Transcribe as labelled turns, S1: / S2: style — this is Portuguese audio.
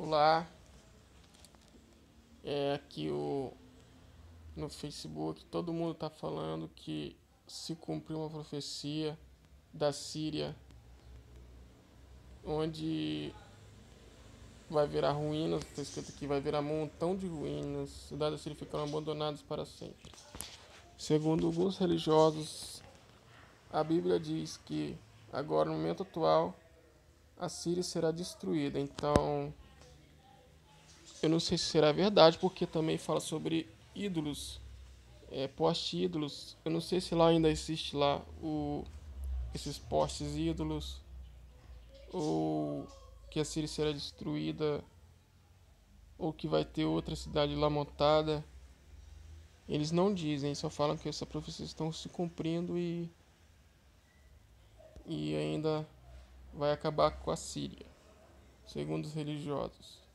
S1: Olá, é aqui o no Facebook todo mundo está falando que se cumpriu uma profecia da Síria, onde vai virar ruínas, está escrito aqui, vai virar montão de ruínas, cidades da Síria ficarão abandonadas para sempre. Segundo alguns religiosos, a Bíblia diz que agora no momento atual a Síria será destruída, então eu não sei se será verdade, porque também fala sobre ídolos, é, poste-ídolos. Eu não sei se lá ainda existe lá o, esses postes ídolos, ou que a Síria será destruída, ou que vai ter outra cidade lá montada. Eles não dizem, só falam que essa profecia estão se cumprindo e, e ainda vai acabar com a Síria, segundo os religiosos.